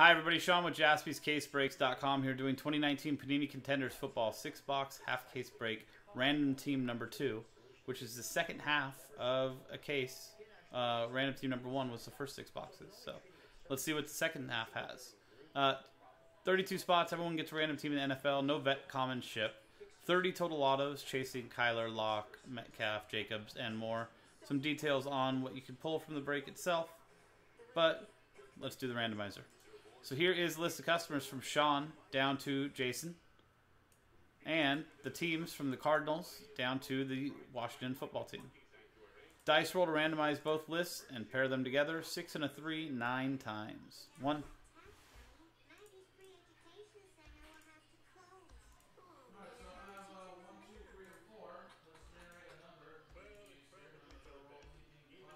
Hi, everybody. Sean with jaspyscasebreaks.com here doing 2019 Panini Contenders Football six box half case break random team number two, which is the second half of a case. Uh, random team number one was the first six boxes. So let's see what the second half has. Uh, 32 spots. Everyone gets a random team in the NFL. No vet common ship. 30 total autos chasing Kyler, Lock, Metcalf, Jacobs, and more. Some details on what you can pull from the break itself. But let's do the randomizer. So here is a list of customers from Sean down to Jason. And the teams from the Cardinals down to the Washington football team. Dice roll to randomize both lists and pair them together. Six and a three, nine times. One.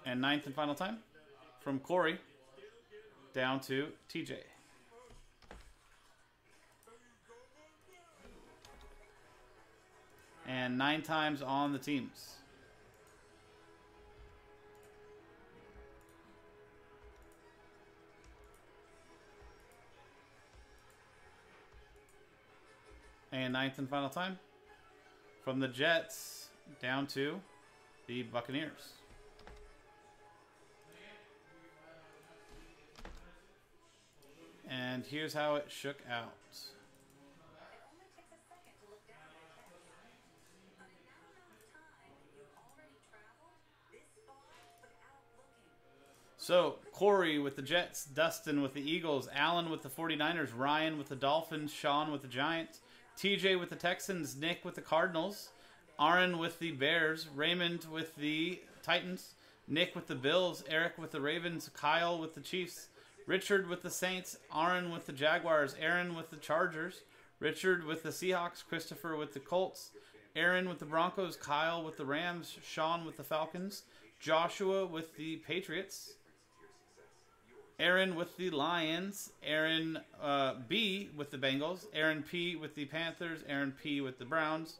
And ninth and final time from Corey down to TJ. And nine times on the teams. And ninth and final time from the Jets down to the Buccaneers. And here's how it shook out. So, Corey with the Jets, Dustin with the Eagles, Allen with the 49ers, Ryan with the Dolphins, Sean with the Giants, TJ with the Texans, Nick with the Cardinals, Aaron with the Bears, Raymond with the Titans, Nick with the Bills, Eric with the Ravens, Kyle with the Chiefs, Richard with the Saints, Aaron with the Jaguars, Aaron with the Chargers, Richard with the Seahawks, Christopher with the Colts, Aaron with the Broncos, Kyle with the Rams, Sean with the Falcons, Joshua with the Patriots, Aaron with the Lions, Aaron uh, B with the Bengals, Aaron P with the Panthers, Aaron P with the Browns,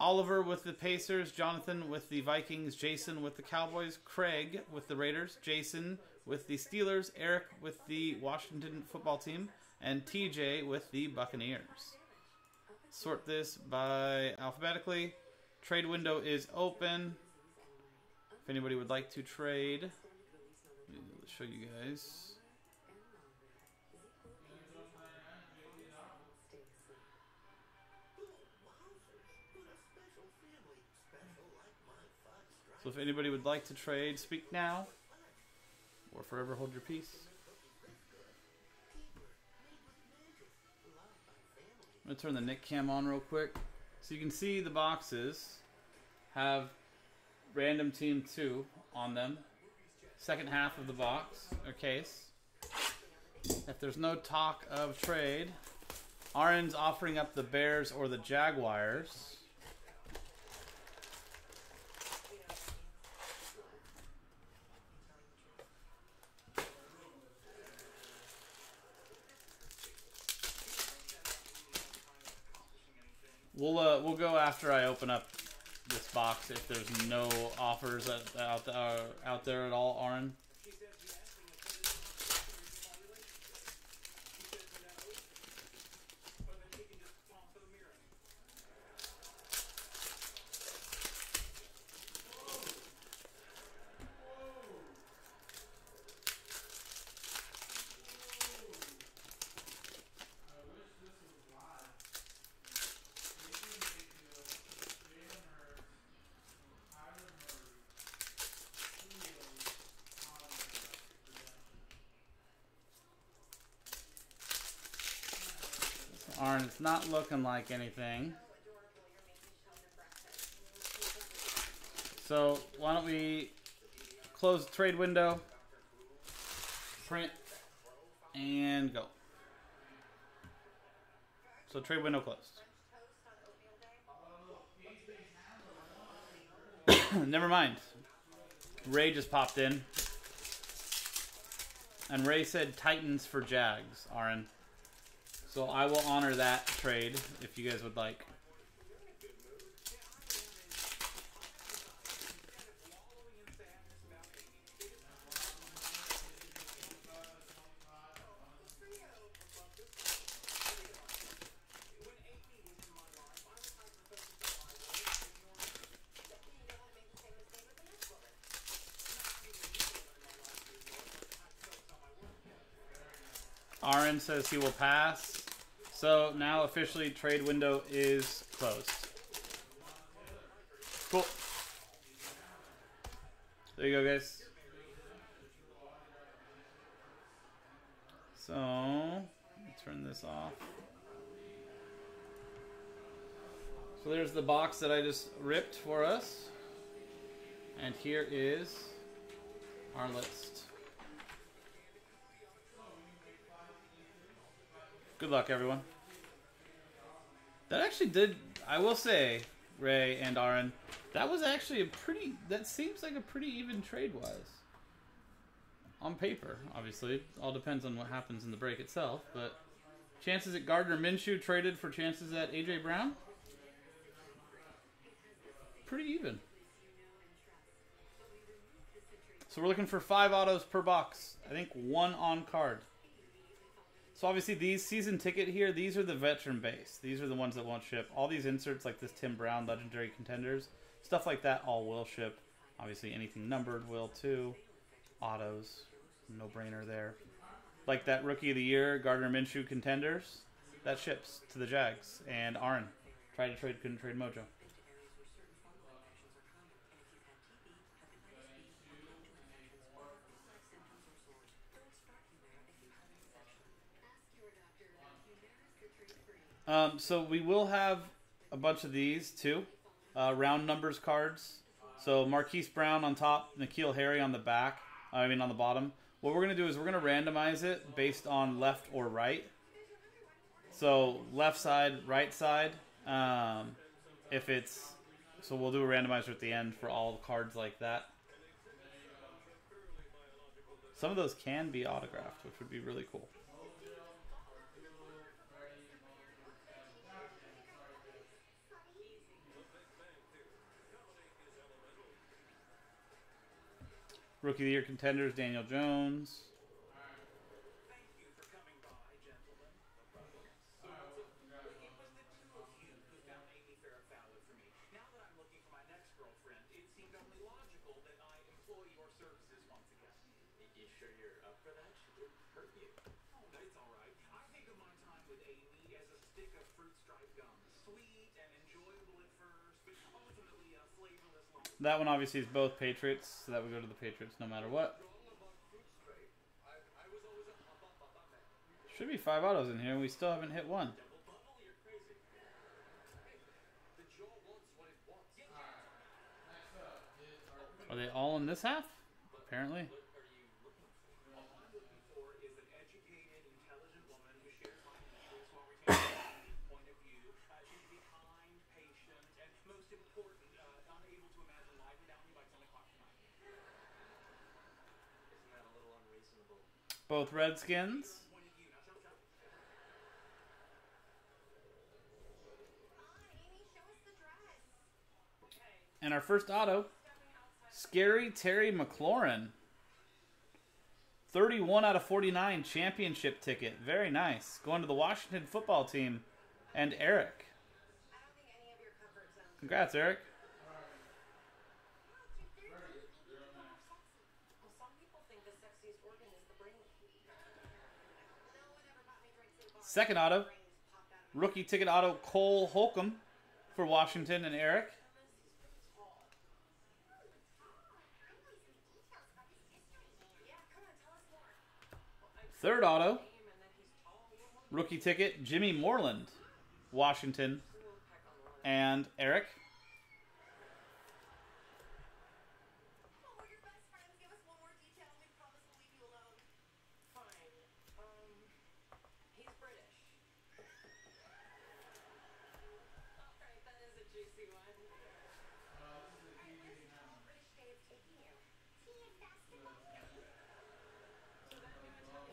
Oliver with the Pacers, Jonathan with the Vikings, Jason with the Cowboys, Craig with the Raiders, Jason with the Steelers, Eric with the Washington football team, and TJ with the Buccaneers. Sort this by alphabetically. Trade window is open. If anybody would like to trade, let me show you guys. So if anybody would like to trade, speak now or forever hold your peace. I'm going to turn the Nick cam on real quick. So you can see the boxes have random team 2 on them. Second half of the box or case. If there's no talk of trade, Aaron's offering up the Bears or the Jaguars. We'll uh, we'll go after I open up this box if there's no offers out out, uh, out there at all, Aaron. Arn, it's not looking like anything. So why don't we close the trade window, print, and go. So trade window closed. Never mind. Ray just popped in. And Ray said Titans for Jags, Aaron. So I will honor that trade if you guys would like. RM says he will pass. So now officially trade window is closed. Cool. There you go, guys. So, turn this off. So there's the box that I just ripped for us. And here is our list. Good luck, everyone. That actually did, I will say, Ray and Aaron, that was actually a pretty, that seems like a pretty even trade-wise. On paper, obviously. All depends on what happens in the break itself, but chances at Gardner Minshew traded for chances at A.J. Brown? Pretty even. So we're looking for five autos per box. I think one on card. So obviously these season ticket here, these are the veteran base. These are the ones that won't ship. All these inserts like this Tim Brown legendary contenders, stuff like that all will ship. Obviously anything numbered will too. Autos, no brainer there. Like that rookie of the year, Gardner Minshew contenders, that ships to the Jags. And Aaron, tried to trade, couldn't trade Mojo. Um, so we will have a bunch of these too, uh, round numbers cards. So Marquise Brown on top, N'Keal Harry on the back. I mean on the bottom. What we're gonna do is we're gonna randomize it based on left or right. So left side, right side. Um, if it's so, we'll do a randomizer at the end for all cards like that. Some of those can be autographed, which would be really cool. Rookie of the Year contenders, Daniel Jones. That one obviously is both Patriots, so that would go to the Patriots no matter what. Should be five autos in here, and we still haven't hit one. Are they all in this half? Apparently. Both Redskins. And our first auto, Scary Terry McLaurin. 31 out of 49 championship ticket. Very nice. Going to the Washington football team. And Eric. Congrats, Eric. Second auto, rookie ticket auto Cole Holcomb for Washington and Eric. Third auto, rookie ticket Jimmy Moreland, Washington and Eric.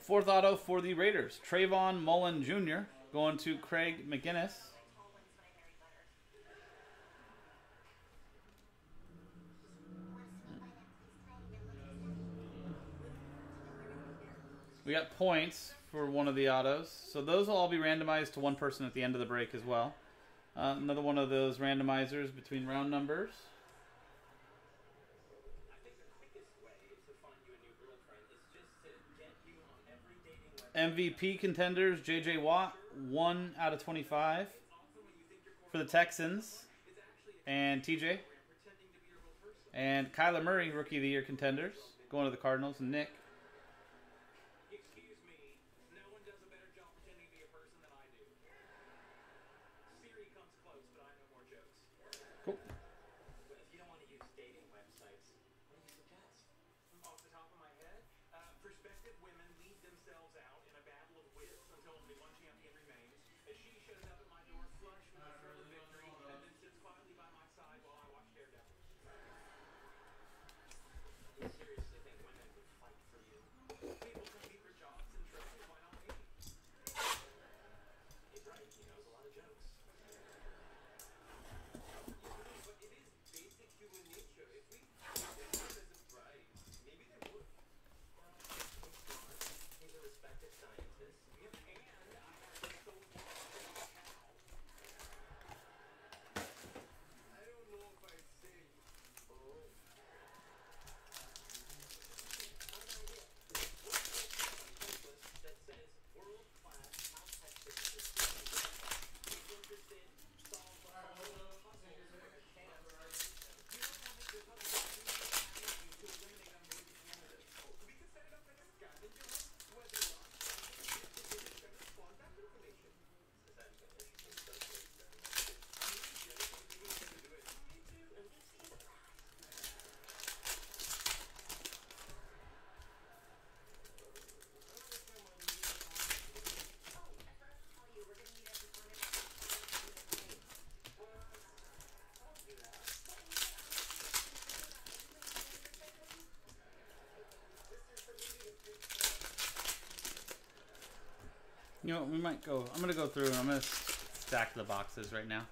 Fourth auto for the Raiders. Trayvon Mullen Jr. going to Craig McGinnis. We got points for one of the autos. So those will all be randomized to one person at the end of the break as well. Uh, another one of those randomizers between round numbers. MVP contenders, J.J. Watt, 1 out of 25 for the Texans. And TJ. And Kyler Murray, Rookie of the Year contenders, going to the Cardinals. Nick. You know, what, we might go. I'm gonna go through and I'm gonna stack the boxes right now.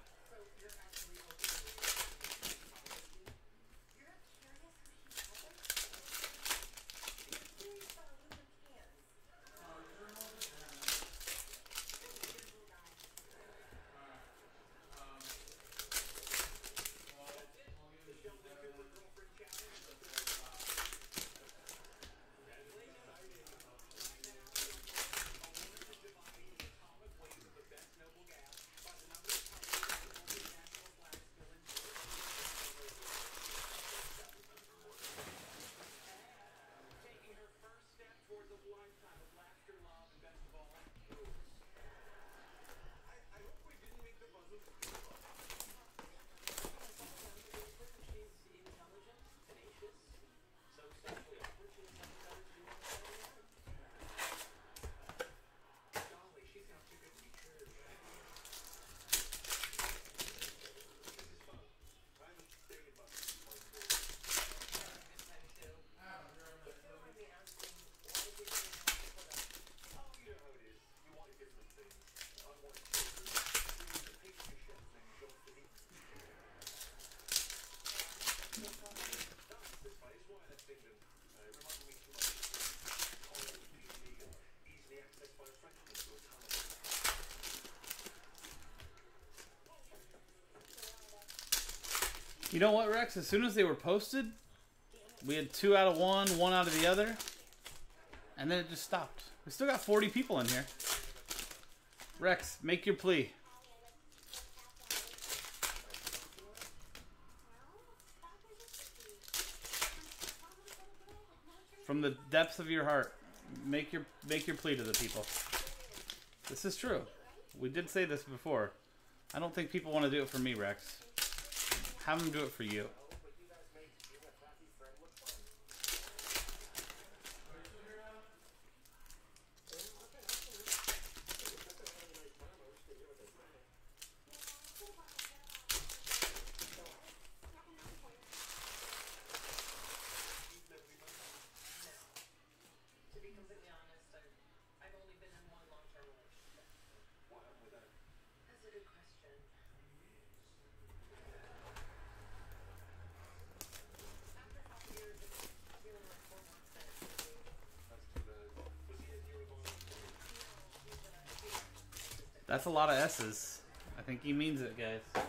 You know what, Rex? As soon as they were posted, we had two out of one, one out of the other, and then it just stopped. We still got 40 people in here. Rex, make your plea. From the depths of your heart, make your make your plea to the people. This is true. We did say this before. I don't think people want to do it for me, Rex have them do it for you. lot of S's. I think he means it, guys.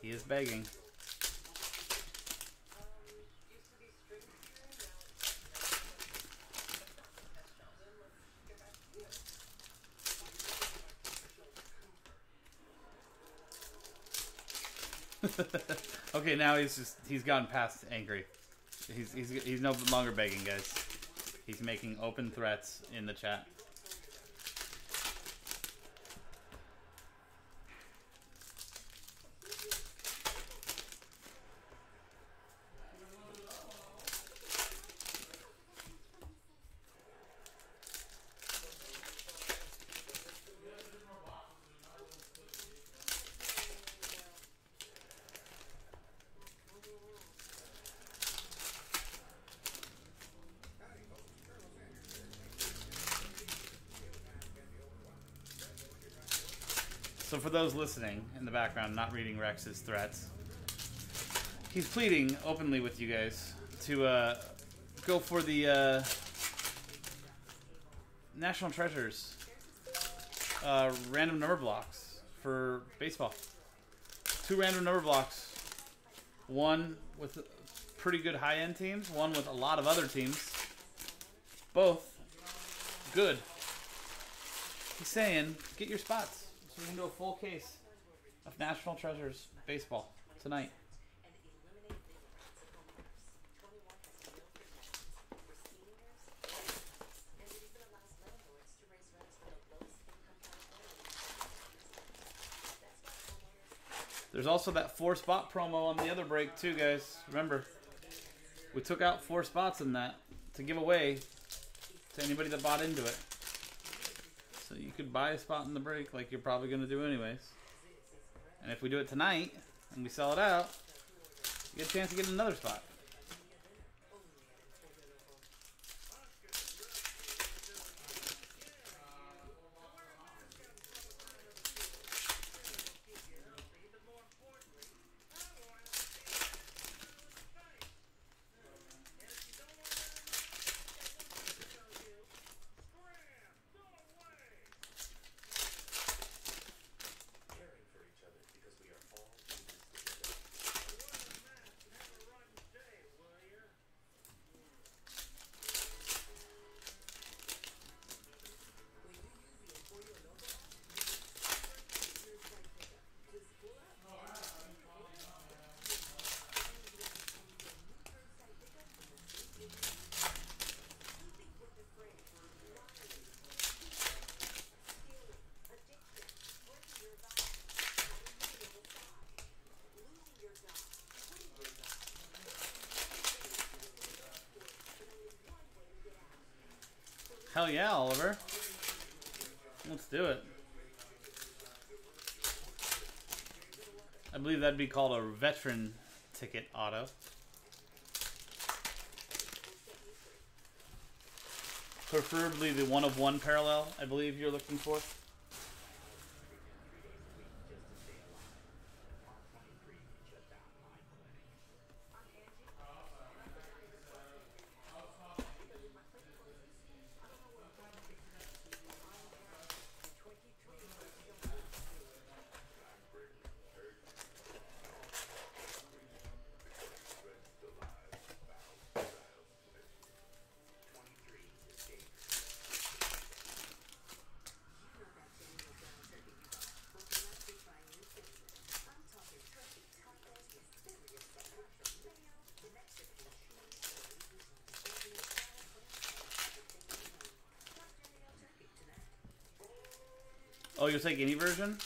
He is begging. okay, now he's just he's gone past angry. He's he's he's no longer begging, guys. He's making open threats in the chat. So for those listening in the background, not reading Rex's threats, he's pleading openly with you guys to uh, go for the uh, National Treasures uh, random number blocks for baseball. Two random number blocks. One with pretty good high end teams, one with a lot of other teams. Both good. He's saying, get your spots so we can do a full case of National Treasures baseball tonight. There's also that four spot promo on the other break too, guys. Remember, we took out four spots in that to give away to anybody that bought into it. So you could buy a spot in the break like you're probably going to do anyways. And if we do it tonight and we sell it out, you get a chance to get another spot. Hell yeah, Oliver. Let's do it. I believe that'd be called a veteran ticket auto. Preferably the one of one parallel, I believe you're looking for. You'll take any version?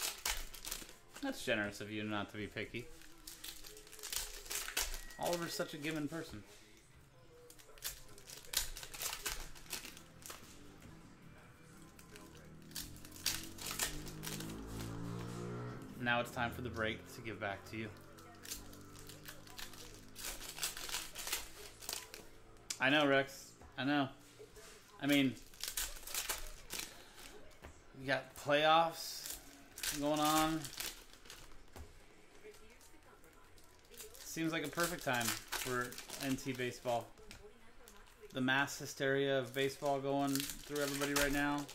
That's generous of you not to be picky. Oliver's such a given person. Now it's time for the break to give back to you. I know, Rex. I know. I mean, you got playoffs going on. Seems like a perfect time for NT baseball. The mass hysteria of baseball going through everybody right now.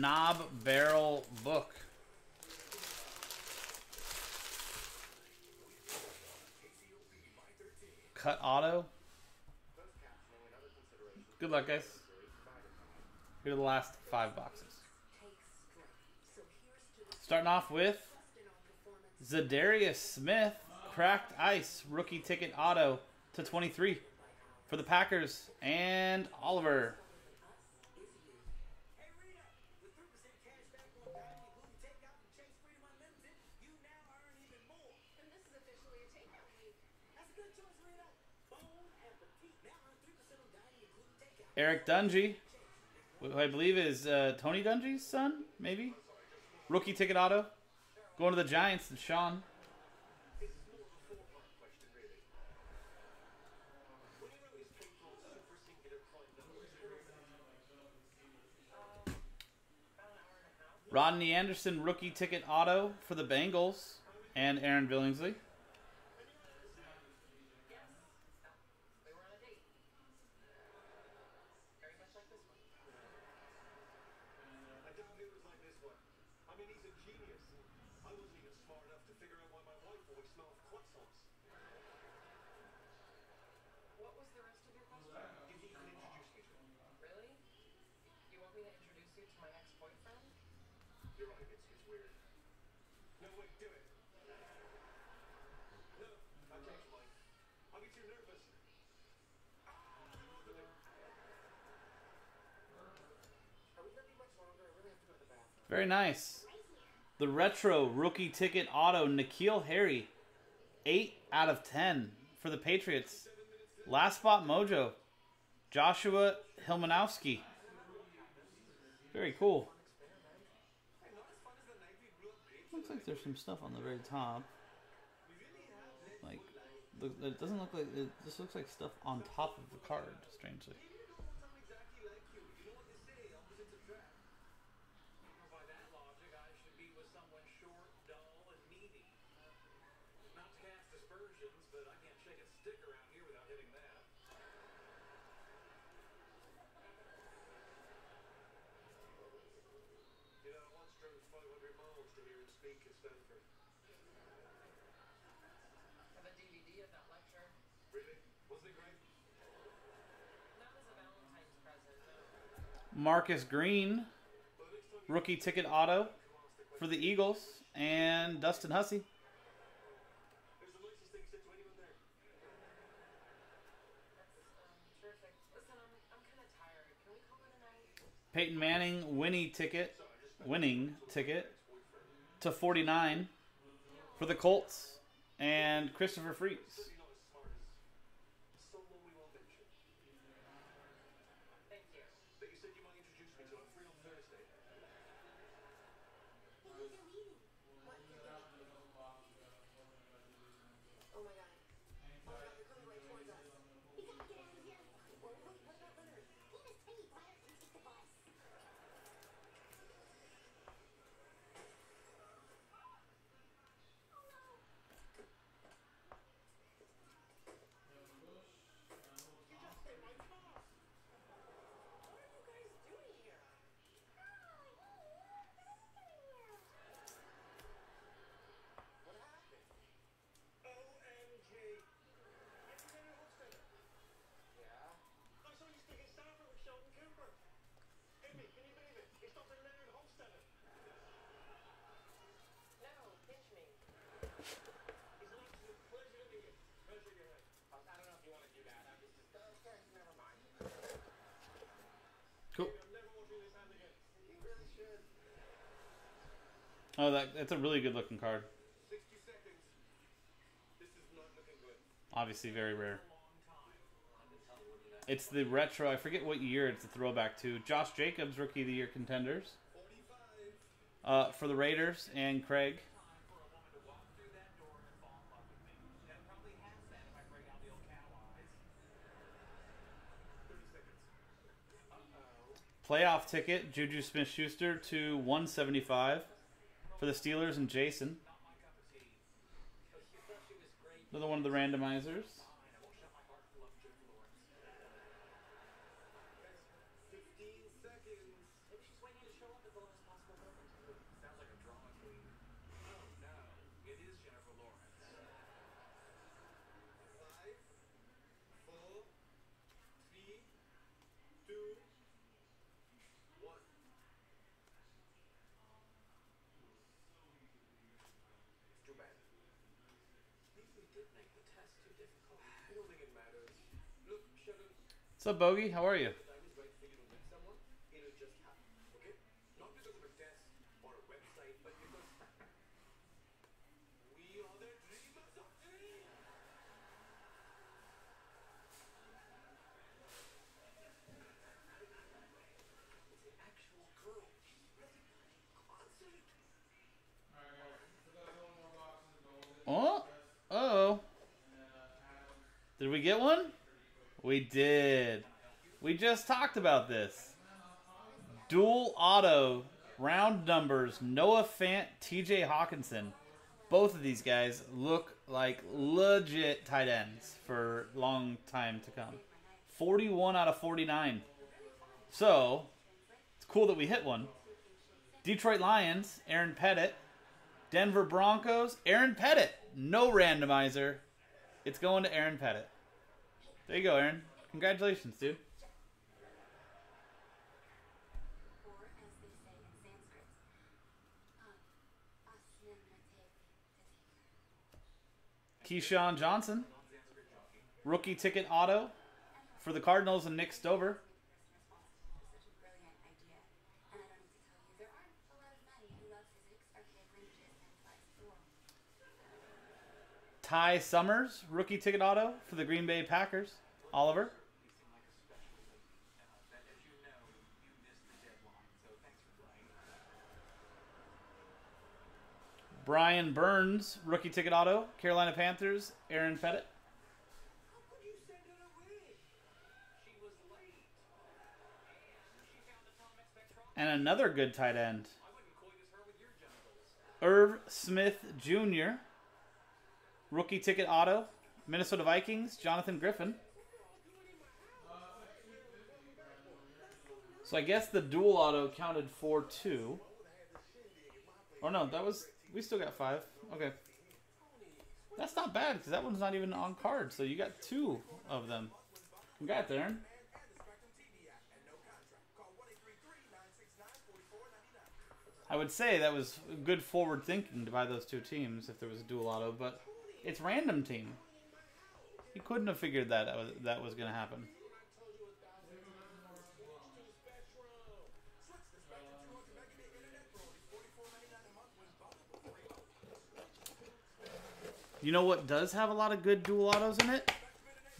knob barrel book. Cut auto. Good luck, guys. Here are the last five boxes. Starting off with Za'Darius Smith, cracked ice, rookie ticket auto to 23 for the Packers, and Oliver. Eric Dungy, who I believe is uh, Tony Dungy's son, maybe? Rookie ticket auto. Going to the Giants and Sean. Rodney Anderson rookie ticket auto for the Bengals and Aaron Billingsley. Very nice. The retro rookie ticket auto, N'Keal Harry. 8 out of 10 for the Patriots. Last spot mojo. Joshua Hilmanowski. Very cool. looks like there's some stuff on the very top. Like, it doesn't look like, it just looks like stuff on top of the card, strangely. Marcus Green, rookie ticket auto for the Eagles, and Dustin Hussey. Peyton Manning winning ticket, winning ticket to 49 for the Colts and Christopher Freeze. Oh, that, that's a really good looking card. Obviously, very rare. It's the retro. I forget what year it's a throwback to. Josh Jacobs, rookie of the year contenders uh, for the Raiders and Craig. Playoff ticket, Juju Smith Schuster to 175 for the Steelers and Jason. Another one of the randomizers. 15 seconds. Maybe she's waiting to show up at the lowest possible moment. Sounds like a drama queen. Oh no, it is Jennifer Lawrence. Five, four, three, two, one. It's too bad. Maybe we did make the test too difficult. I don't think it matters. Look, Sheldon, What's up, Bogey? How are you? the time is right for you to meet someone, it'll just happen, okay? Not because of a test or a website, but because we are the dreamers of dreams. It's an actual girl. She's really concert. Oh, oh. Did we get one? We did. We just talked about this. Dual auto round numbers. Noah Fant, T.J. Hockenson. Both of these guys look like legit tight ends for a long time to come. 41 out of 49. So, it's cool that we hit one. Detroit Lions, Aaron Pettit. Denver Broncos, Aaron Pettit. No randomizer. It's going to Aaron Pettit. There you go, Aaron. Congratulations, dude. KeeSean Johnson. Rookie ticket auto for the Cardinals and Nick Stover. such a brilliant idea. And I don't need to tell you, there aren't a lot of men who love physics, archaic languages, and flies the world. Ty Summers, rookie ticket auto for the Green Bay Packers. Oliver. Brian Burns, rookie ticket auto. Carolina Panthers. Aaron Pettit. And another good tight end. Irv Smith Jr. Rookie ticket auto. Minnesota Vikings. Jonathan Griffin. So I guess the dual auto counted for two. Oh no, that was we still got five. Okay, that's not bad because that one's not even on card. So you got two of them. Congrats, Aaron. I would say that was good forward thinking to buy those two teams if there was a dual auto, but it's random team. He couldn't have figured that uh, that was, that was going to happen. You know what does have a lot of good dual autos in it?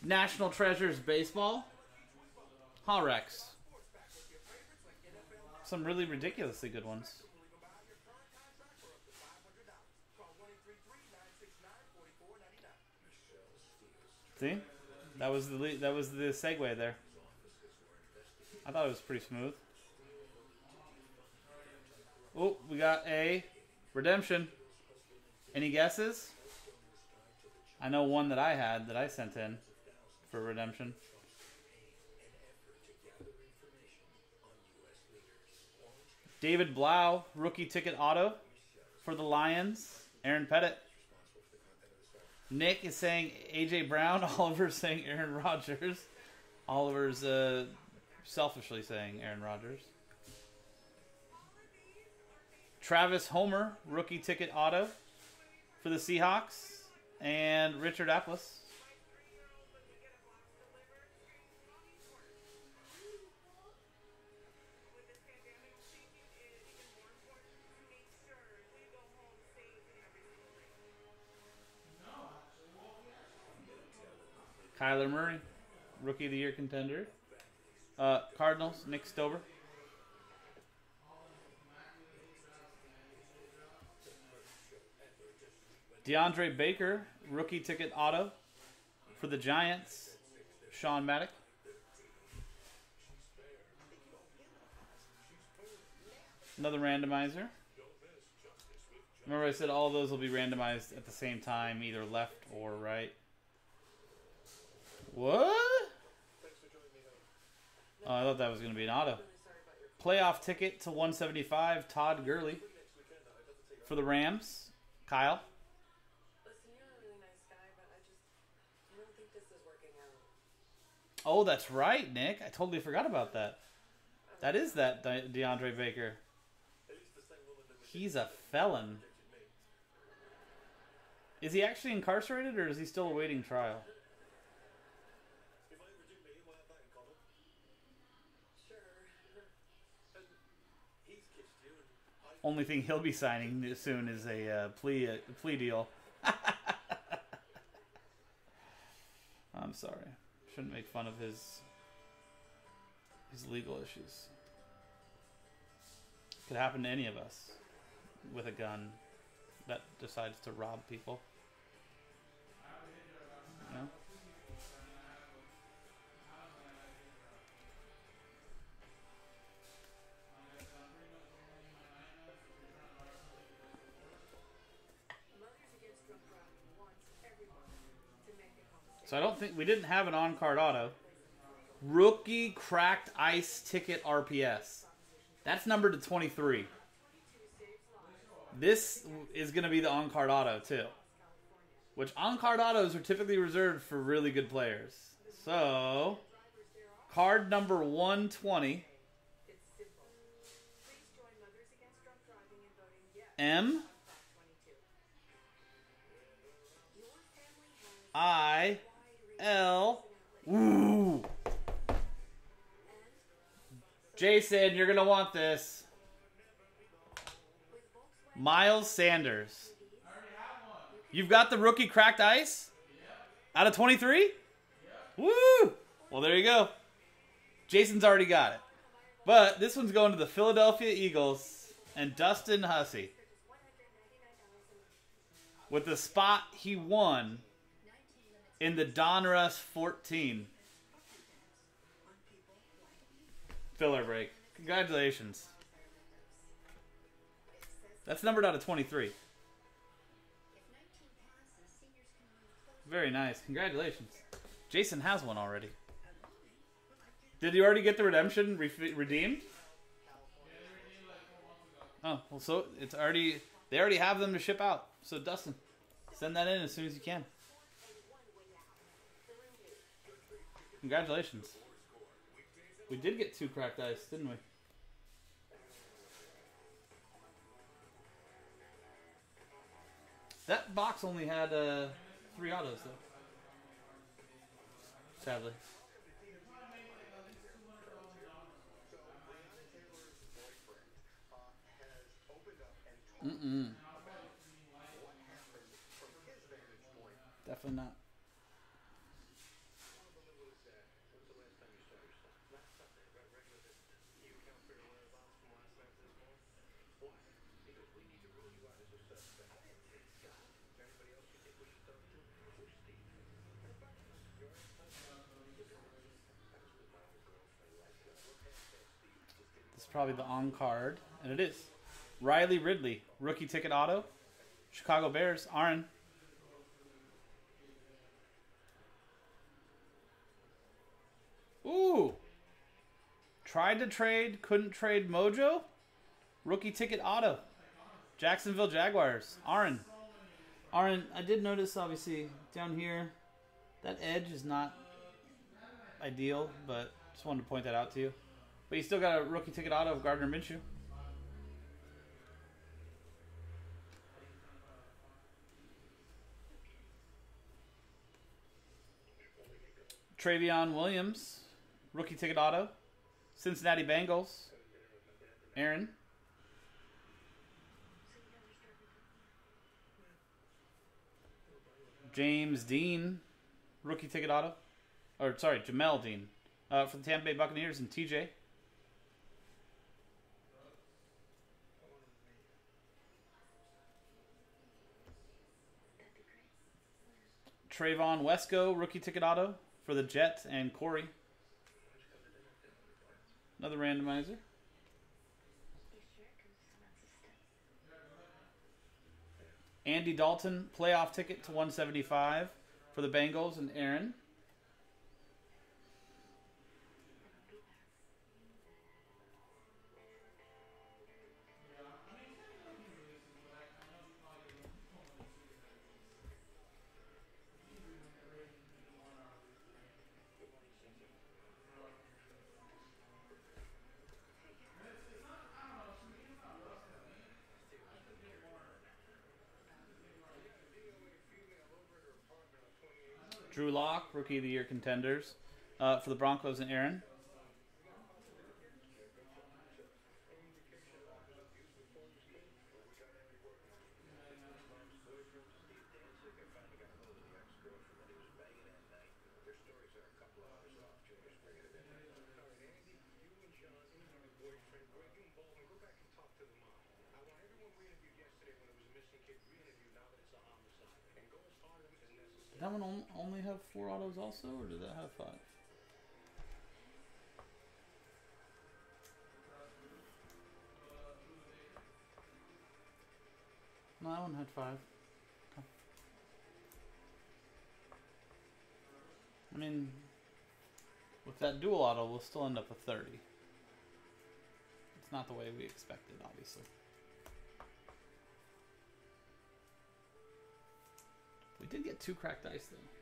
National Treasures Baseball. Horex. Some really ridiculously good ones. See, that was the that was the segue there. I thought it was pretty smooth. Oh, we got a redemption. Any guesses? I know one that I had that I sent in for redemption. David Blough, rookie ticket auto for the Lions. Aaron Pettit. Nick is saying AJ Brown. Oliver's saying Aaron Rodgers. Oliver's uh, selfishly saying Aaron Rodgers. Travis Homer, rookie ticket auto for the Seahawks. And Richard Apples. Kyler Murray, rookie of the year contender. Uh, Cardinals, Nick Stover. DeAndre Baker, rookie ticket auto for the Giants. Sean Maddock. Another randomizer. Remember I said all those will be randomized at the same time, either left or right. What? Oh, I thought that was going to be an auto. Playoff ticket to 175, Todd Gurley. For the Rams, Kyle. Listen, you're a really nice guy, but I just I don't think this is working out. Oh, that's right, Nick. I totally forgot about that. That is that De- DeAndre Baker. He's a felon. Is he actually incarcerated or is he still awaiting trial? If I ever do meet him, we'll have that in common. Sure. And he's kissed you, and I've Only thing he'll be signing soon is a uh, plea a plea deal. I'm sorry. Shouldn't make fun of his his legal issues. Could happen to any of us with a gun that decides to rob people. So I don't think we didn't have an on card auto. Rookie cracked ice ticket RPS. That's numbered to 23. This is going to be the on card auto, too. Which on card autos are typically reserved for really good players. So, card number 120, It's simple. Please join Mothers Against Drunk Driving in voting yes. M 22. Your family has I L. Ooh. Jason, you're going to want this. Miles Sanders. You've got the rookie cracked ice? Out of 23? Woo! Well, there you go. Jason's already got it. But this one's going to the Philadelphia Eagles and Dustin Hussey with the spot he won in the Donruss 14 filler break. Congratulations. That's numbered out of 23. If 19 passes, seniors can move closer. Very nice. Congratulations. Jason has one already. Did you already get the redemption re- redeemed? Oh, well, so it's already, they already have them to ship out. So, Dustin, send that in as soon as you can. Congratulations. We did get two cracked ice, didn't we? That box only had uh, three autos, though. Sadly. Mm-mm. Definitely not. This is probably the on card, and it is. Riley Ridley, rookie ticket auto. Chicago Bears, Aaron. Ooh. Tried to trade, couldn't trade Mojo. Rookie ticket auto. Jacksonville Jaguars, Aaron. Aaron, I did notice obviously down here that edge is not ideal, but just wanted to point that out to you. But you still got a rookie ticket auto of Gardner Minshew. Trayveon Williams, rookie ticket auto. Cincinnati Bengals. Aaron. James Dean, rookie ticket auto. Or, sorry, Jamel Dean uh, for the Tampa Bay Buccaneers and TJ. Trevon Wesco, rookie ticket auto for the Jets, and Corey. Another randomizer. Andy Dalton, playoff ticket to 175 for the Bengals, and Aaron. Drew Lock, rookie of the year contenders uh, for the Broncos and Aaron. Did that one on- only have four autos also, or did that have five? No, that one had five. Okay. I mean, with that dual auto, we'll still end up with 30. It's not the way we expected, obviously. We did get two cracked ice though.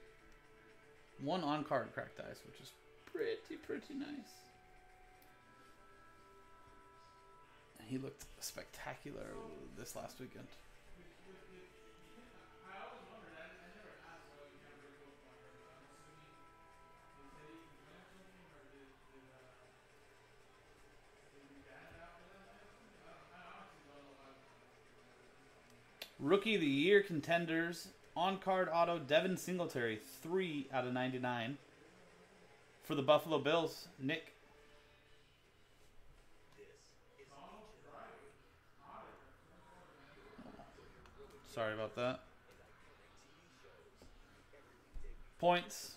One on card cracked ice, which is pretty pretty nice. And he looked spectacular this last weekend. Rookie of the year contenders on card auto Devin Singletary, 3 out of 99. For the Buffalo Bills, Nick. Sorry about that. Points.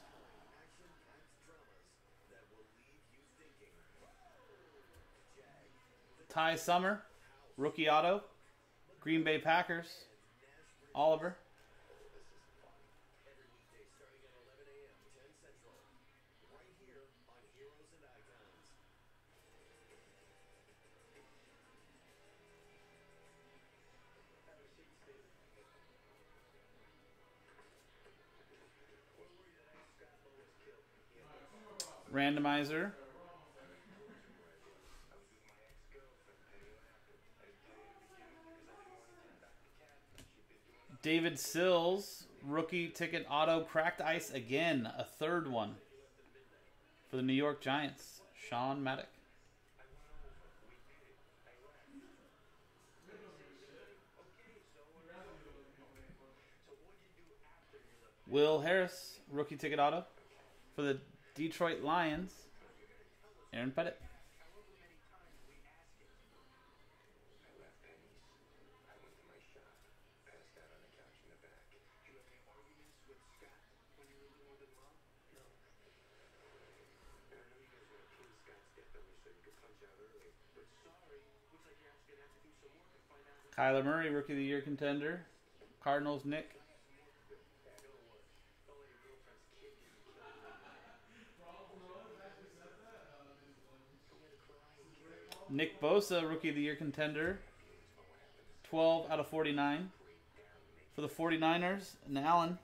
Ty Summer, rookie auto. Green Bay Packers, Oliver. Randomizer. David Sills, rookie ticket auto, cracked ice again, a third one for the New York Giants. Sean Maddock. Will Harris, rookie ticket auto for the Detroit Lions. Aaron Pettit. Kyler Murray, rookie of the year contender. Cardinals, Nick. Nick Bosa, rookie of the year contender. 12 out of 49 for the 49ers. And Allen.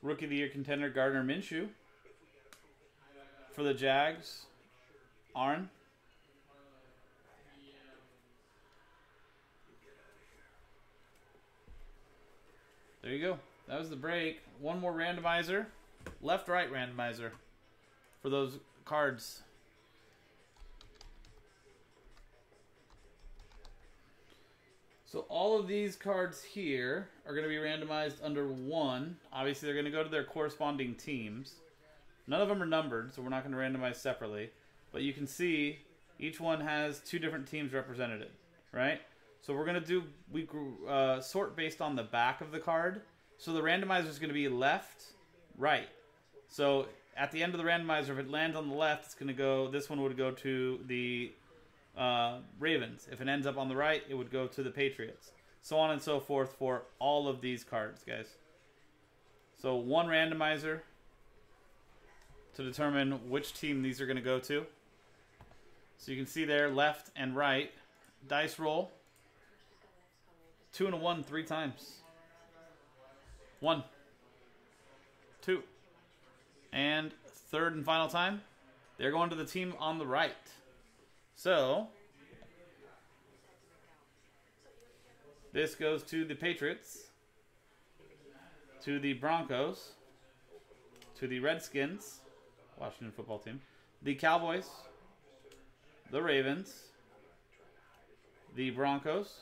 Rookie of the year contender Gardner Minshew. For the Jags, Arn. There you go. That was the break. One more randomizer. Left right randomizer for those cards. So all of these cards here are going to be randomized under one. Obviously, they're going to go to their corresponding teams. None of them are numbered, so we're not going to randomize separately. But you can see each one has two different teams represented, right? So we're going to do we uh, sort based on the back of the card, So the randomizer is going to be left, right. So at the end of the randomizer, if it lands on the left, it's going to go. This one would go to the uh, Ravens. If it ends up on the right, it would go to the Patriots. So on and so forth for all of these cards, guys. So one randomizer to determine which team these are going to go to. So you can see there, left and right. Dice roll. Two and a one three times. One. Two. And third and final time, they're going to the team on the right. So, this goes to the Patriots, to the Broncos, to the Redskins, Washington football team, the Cowboys, the Ravens, the Broncos,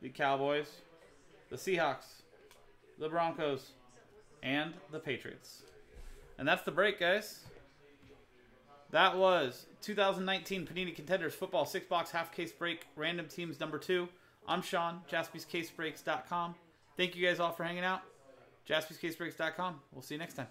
the Cowboys, the Seahawks, the Broncos, and the Patriots. And that's the break, guys. That was 2019 Panini Contenders Football Six Box Half Case Break Random Teams Number Two. I'm Sean, JaspysCaseBreaks.com. Thank you guys all for hanging out. JaspysCaseBreaks.com. We'll see you next time.